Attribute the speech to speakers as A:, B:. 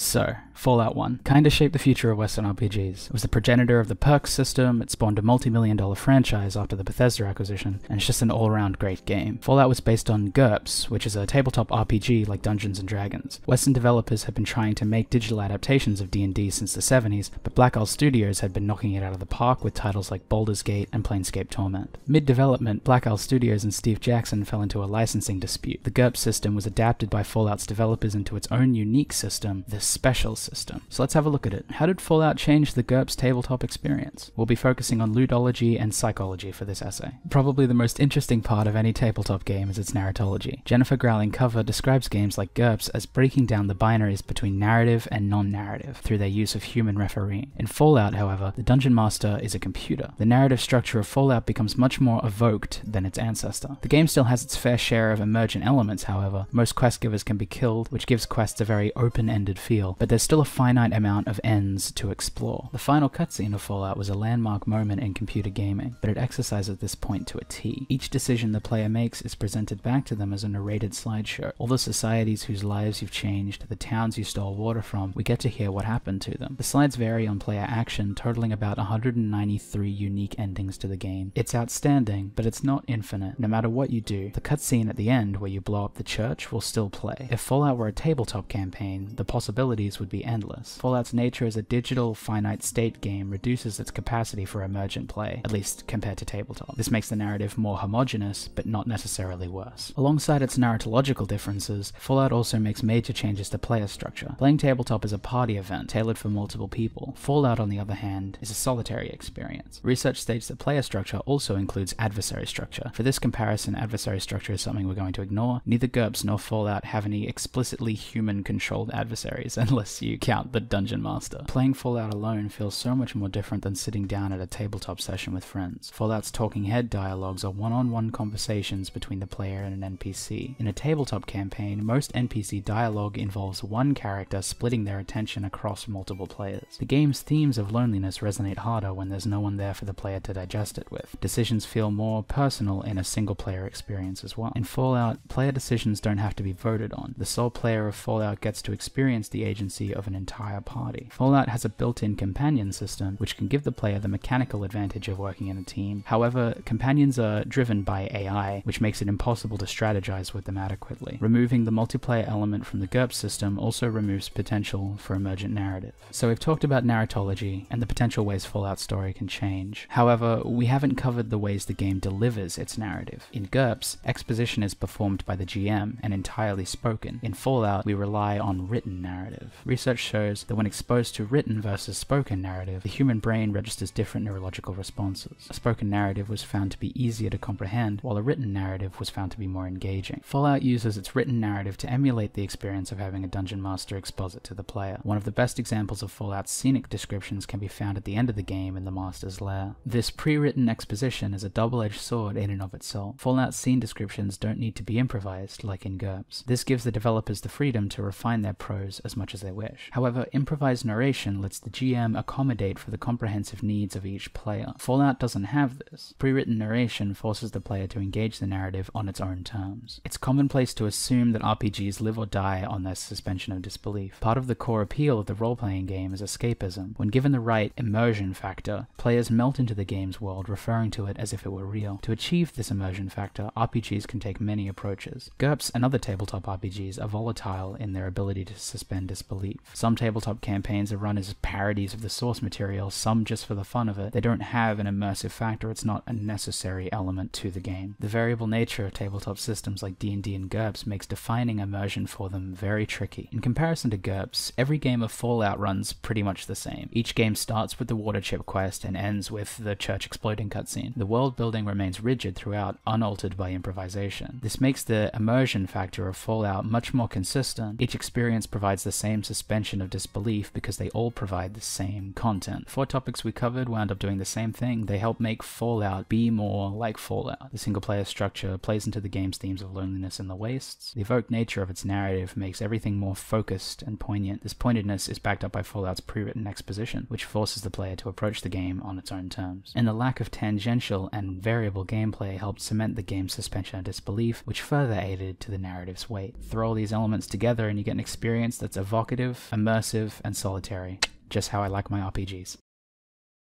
A: So, Fallout 1 kinda shaped the future of Western RPGs. It was the progenitor of the Perks system, it spawned a multi million dollar franchise after the Bethesda acquisition, and it's just an all around great game. Fallout was based on GURPS, which is a tabletop RPG like Dungeons Dragons. Western developers had been trying to make digital adaptations of D&D since the 70s, but Black Isle Studios had been knocking it out of the park with titles like Baldur's Gate and Planescape Torment. Mid development, Black Isle Studios and Steve Jackson fell into a licensing dispute. The GURPS system was adapted by Fallout's developers into its own unique system, the special system. So let's have a look at it. How did Fallout change the GURPS tabletop experience? We'll be focusing on ludology and psychology for this essay. Probably the most interesting part of any tabletop game is its narratology. Jennifer Grouling Cover describes games like GURPS as breaking down the binaries between narrative and non-narrative through their use of human refereeing. In Fallout, however, the Dungeon Master is a computer. The narrative structure of Fallout becomes much more evoked than its ancestor. The game still has its fair share of emergent elements, however. Most quest givers can be killed, which gives quests a very open-ended feel, but there's still a finite amount of ends to explore. The final cutscene of Fallout was a landmark moment in computer gaming, but it exercises this point to a T. Each decision the player makes is presented back to them as a narrated slideshow. All the societies whose lives you've changed, the towns you stole water from, we get to hear what happened to them. The slides vary on player action, totaling about 193 unique endings to the game. It's outstanding, but it's not infinite. No matter what you do, the cutscene at the end where you blow up the church will still play. If Fallout were a tabletop campaign, the possibilities would be endless. Fallout's nature as a digital, finite state game reduces its capacity for emergent play, at least compared to tabletop. This makes the narrative more homogenous, but not necessarily worse. Alongside its narratological differences, Fallout also makes major changes to player structure. Playing tabletop is a party event tailored for multiple people. Fallout, on the other hand, is a solitary experience. Research states that player structure also includes adversary structure. For this comparison, adversary structure is something we're going to ignore. Neither GURPS nor Fallout have any explicitly human controlled adversaries, unless you count the Dungeon Master. Playing Fallout alone feels so much more different than sitting down at a tabletop session with friends. Fallout's talking head dialogues are one on one conversations between the player and an NPC. In a tabletop campaign, most NPC dialogue involves one character splitting their attention across multiple players. The game's themes of loneliness resonate harder when there's no one there for the player to digest it with. Decisions feel more personal in a single player experience as well. In Fallout, player decisions don't have to be voted on. The sole player of Fallout gets to experience the agency of an entire party. Fallout has a built-in companion system which can give the player the mechanical advantage of working in a team. However, companions are driven by AI, which makes it impossible to strategize with them adequately. Removing the multiplayer element from the GURPS system also removes potential for emergent narrative. So we've talked about narratology and the potential ways Fallout story can change. However, we haven't covered the ways the game delivers its narrative. In GURPS, exposition is performed by the GM and entirely spoken. In Fallout, we rely on written narrative. Research shows that when exposed to written versus spoken narrative, the human brain registers different neurological responses. A spoken narrative was found to be easier to comprehend, while a written narrative was found to be more engaging. Fallout uses its written narrative to emulate the experience of having a dungeon master expose it to the player. One of the best examples of Fallout's scenic descriptions can be found at the end of the game in the Master's Lair. This pre-written exposition is a double-edged sword in and of itself. Fallout scene descriptions don't need to be improvised, like in GURPS. This gives the developers the freedom to refine their prose as much as they wish. However, improvised narration lets the GM accommodate for the comprehensive needs of each player. Fallout doesn't have this. Pre-written narration forces the player to engage the narrative on its own terms. It's commonplace to assume that RPGs live or die on their suspension of disbelief. Part of the core appeal of the role-playing game is escapism. When given the right immersion factor, players melt into the game's world, referring to it as if it were real. To achieve this immersion factor, RPGs can take many approaches. GURPS and other tabletop RPGs are volatile in their ability to suspend disbelief. Some tabletop campaigns are run as parodies of the source material, some just for the fun of it. They don't have an immersive factor, it's not a necessary element to the game. The variable nature of tabletop systems like D&D and GURPS makes defining immersion for them very tricky. In comparison to GURPS, every game of Fallout runs pretty much the same. Each game starts with the water chip quest and ends with the church exploding cutscene. The world building remains rigid throughout, unaltered by improvisation. This makes the immersion factor of Fallout much more consistent. Each experience provides the same suspension of disbelief because they all provide the same content. Four topics we covered wound up doing the same thing. They help make Fallout be more like Fallout. The single player structure plays into the game's themes of loneliness and the wastes. The evoked nature of its narrative makes everything more focused and poignant. This pointedness is backed up by Fallout's pre-written exposition, which forces the player to approach the game on its own terms. And the lack of tangential and variable gameplay helped cement the game's suspension of disbelief, which further aided to the narrative's weight. Throw all these elements together and you get an experience that's evocative, immersive, and solitary. Just how I like my RPGs.